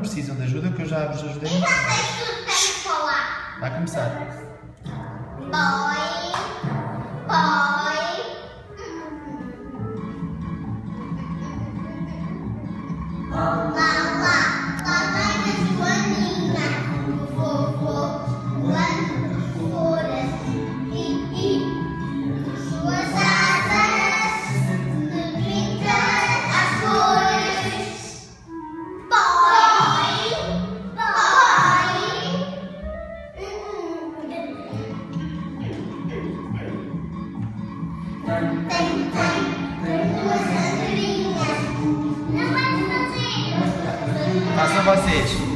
não precisam de ajuda, que eu já vos ajudei. Eu já sei tudo para falar. Vai começar. Boy, boy. Lá, vocês.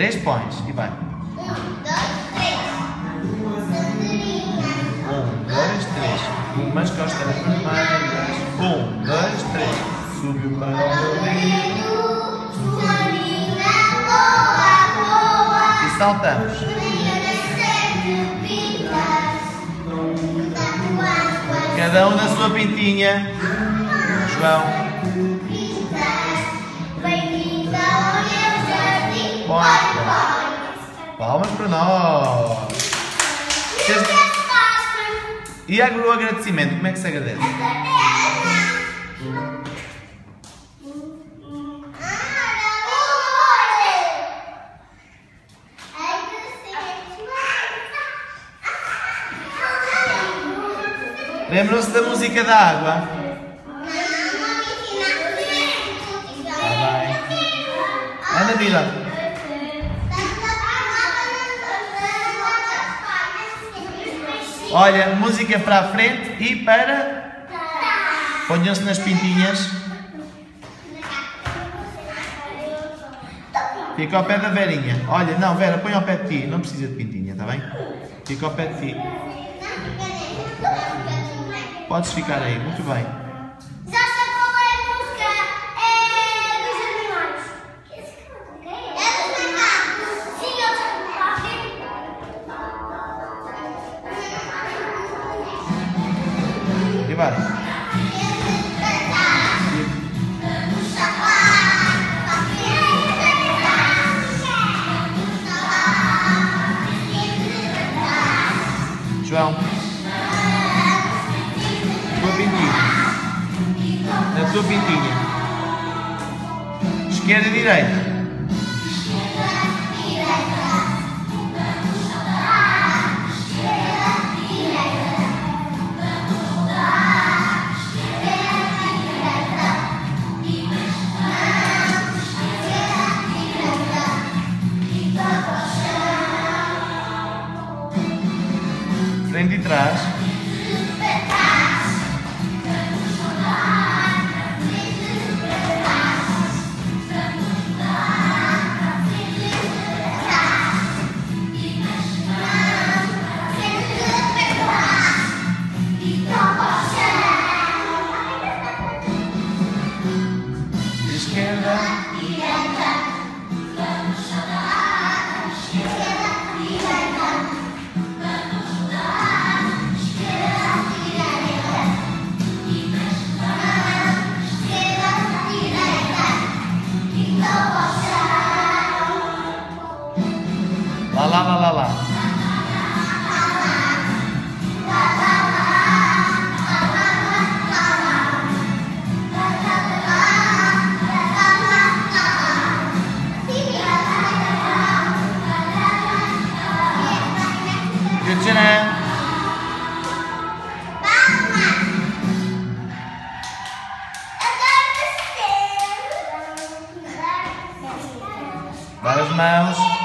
Três pões e vai. Um, dois, três. Um, dois, três. Umas costas vermelhas. Um, dois, três. Subiu para o dedo. Joaninha, boa, boa. E saltamos. Cada um na sua pintinha. João. Palmas para nós. E é? E agora o agradecimento, como é que se agradece? Lembram-se da música da água? Tá bem. Ana Mila. Olha, música para a frente e para. Ponham-se nas pintinhas. Fica ao pé da Verinha. Olha, não, Vera, põe ao pé de ti. Não precisa de pintinha, está bem? Fica ao pé de ti. Podes ficar aí, muito bem. Vai. João. Tua pintinha. Na tua pintinha. Esquerda e direita. Frente e Buzz Miles.